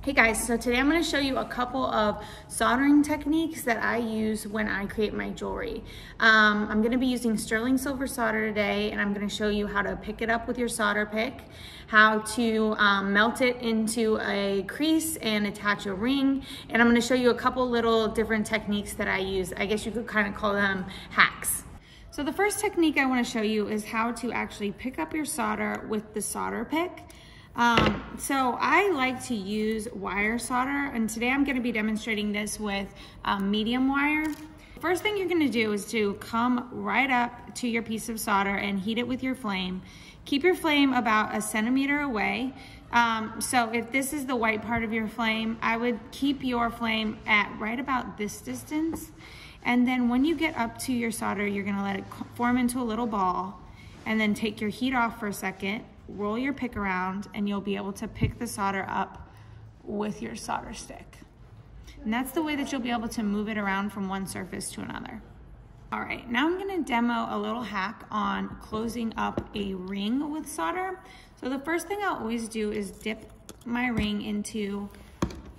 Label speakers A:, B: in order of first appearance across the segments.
A: Hey guys, so today I'm going to show you a couple of soldering techniques that I use when I create my jewelry. Um, I'm going to be using sterling silver solder today and I'm going to show you how to pick it up with your solder pick, how to um, melt it into a crease and attach a ring, and I'm going to show you a couple little different techniques that I use. I guess you could kind of call them hacks. So the first technique I want to show you is how to actually pick up your solder with the solder pick. Um, so I like to use wire solder and today I'm gonna be demonstrating this with um, medium wire. First thing you're gonna do is to come right up to your piece of solder and heat it with your flame. Keep your flame about a centimeter away. Um, so if this is the white part of your flame, I would keep your flame at right about this distance. And then when you get up to your solder, you're gonna let it form into a little ball and then take your heat off for a second roll your pick around and you'll be able to pick the solder up with your solder stick. And that's the way that you'll be able to move it around from one surface to another. All right, now I'm gonna demo a little hack on closing up a ring with solder. So the first thing I'll always do is dip my ring into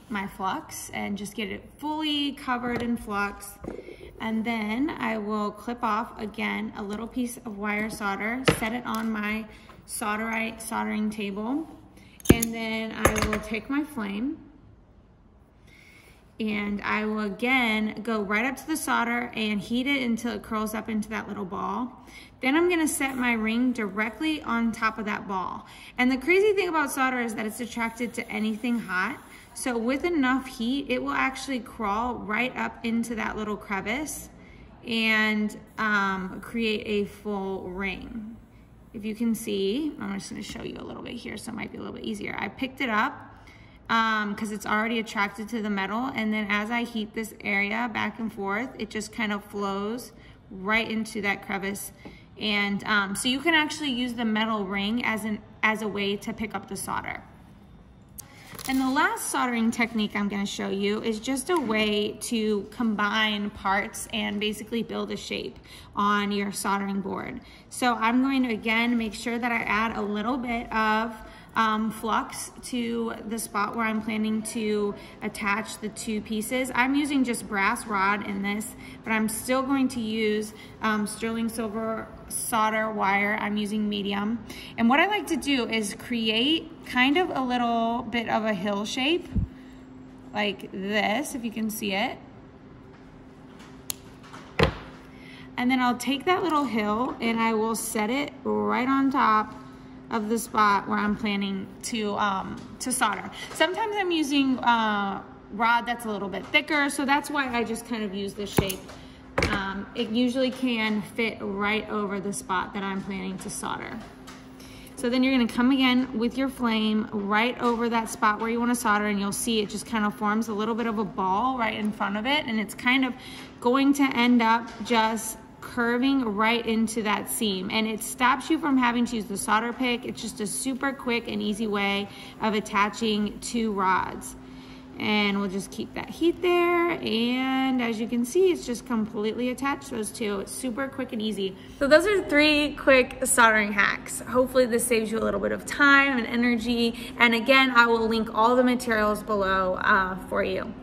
A: my flux and just get it fully covered in flux. And then I will clip off, again, a little piece of wire solder, set it on my solderite soldering table. And then I will take my flame and I will again go right up to the solder and heat it until it curls up into that little ball. Then I'm gonna set my ring directly on top of that ball. And the crazy thing about solder is that it's attracted to anything hot. So with enough heat, it will actually crawl right up into that little crevice and um, create a full ring if you can see, I'm just gonna show you a little bit here so it might be a little bit easier. I picked it up because um, it's already attracted to the metal and then as I heat this area back and forth, it just kind of flows right into that crevice. And um, so you can actually use the metal ring as, an, as a way to pick up the solder. And the last soldering technique I'm gonna show you is just a way to combine parts and basically build a shape on your soldering board. So I'm going to again make sure that I add a little bit of um, flux to the spot where I'm planning to attach the two pieces. I'm using just brass rod in this, but I'm still going to use um, sterling silver solder wire. I'm using medium. And what I like to do is create kind of a little bit of a hill shape like this, if you can see it. And then I'll take that little hill and I will set it right on top of the spot where I'm planning to, um, to solder. Sometimes I'm using uh, rod that's a little bit thicker, so that's why I just kind of use this shape. Um, it usually can fit right over the spot that I'm planning to solder. So then you're gonna come again with your flame right over that spot where you wanna solder and you'll see it just kind of forms a little bit of a ball right in front of it and it's kind of going to end up just curving right into that seam and it stops you from having to use the solder pick. It's just a super quick and easy way of attaching two rods. And we'll just keep that heat there. And as you can see, it's just completely attached those two. It's super quick and easy. So those are three quick soldering hacks. Hopefully this saves you a little bit of time and energy. And again, I will link all the materials below uh, for you.